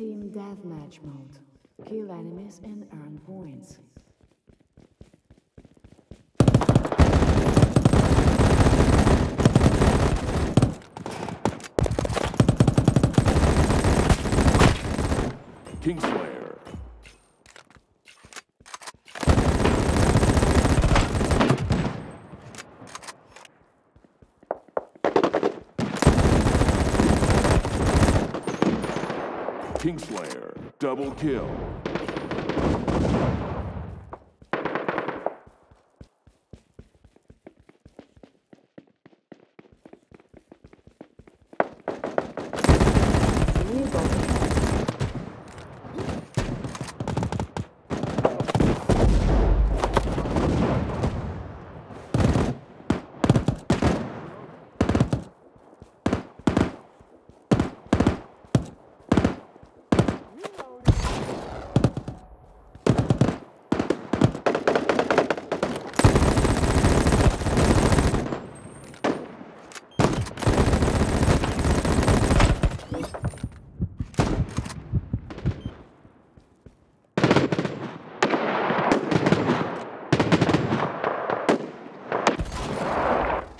Team Deathmatch mode. Kill enemies and earn points. Kingslayer. Kingslayer. Double kill.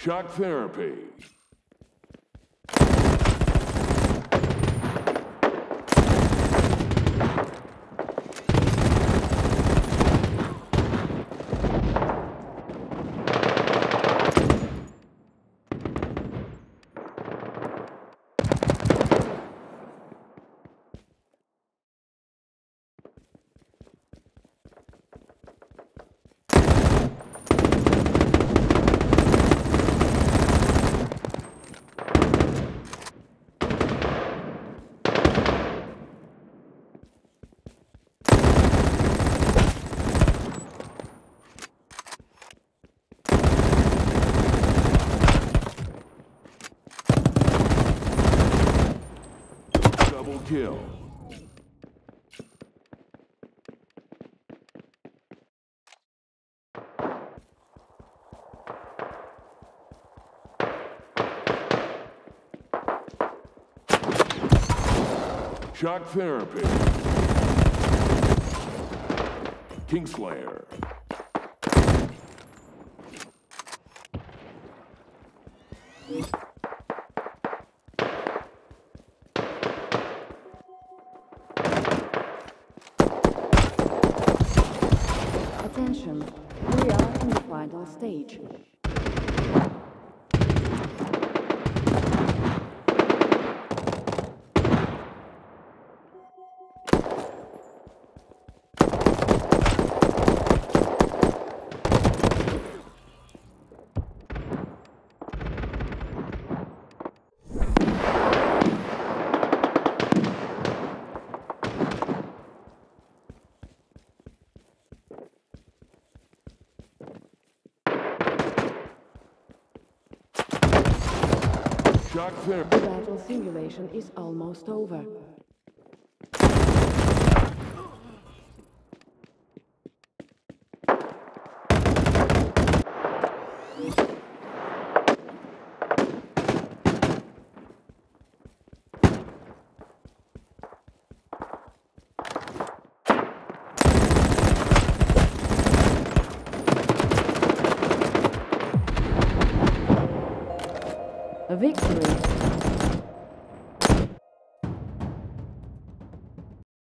Shock therapy. Double kill. Shock therapy. Kingslayer. Attention, we are in the final stage. Shock. The battle simulation is almost over. a victory.